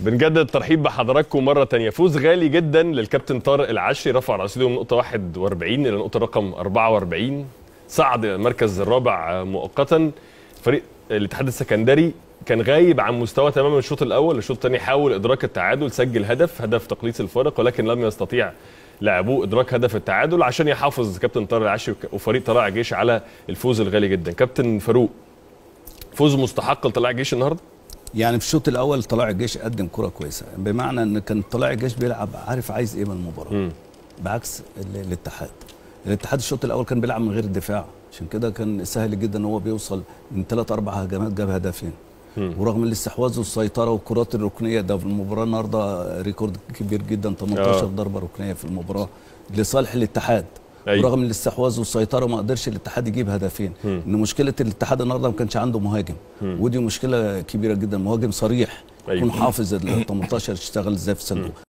بنجدد الترحيب بحضراتكم مرة تانية. فوز غالي جدا للكابتن طارق العشري رفع رصيده من نقطة 41 إلى نقطة رقم 44 صعد إلى المركز الرابع مؤقتا. فريق الاتحاد السكندري كان غايب عن مستوى تماما الشوط الأول. الشوط الثاني حاول إدراك التعادل سجل هدف هدف تقليص الفارق ولكن لم يستطيع لاعبوه إدراك هدف التعادل عشان يحافظ كابتن طارق العشري وفريق طلائع الجيش على الفوز الغالي جدا. كابتن فاروق فوز مستحق لطلائع الجيش النهارده؟ يعني في الشوط الأول طلائع الجيش قدم كرة كويسة بمعنى إن كان طلائع الجيش بيلعب عارف عايز إيه من المباراة. بعكس ال- الاتحاد الاتحاد الشوط الأول كان بيلعب من غير الدفاع عشان كده كان سهل جدا إن هو بيوصل من ثلاث أربع هجمات جاب هدفين. ورغم الاستحواذ والسيطرة والكرات الركنية ده في المباراة النهارده ريكورد كبير جدا 18 آه. ضربة ركنية في المباراة لصالح الاتحاد أيوة. ورغم الاستحواذ والسيطرة ما قدرش الاتحاد يجيب هدفين مم. إن مشكلة الاتحاد النهارده ما كانش عنده مهاجم مم. ودي مشكلة كبيرة جدا مهاجم صريح أيوة. يكون حافظ ال 18 يشتغل إزاي في الصندوق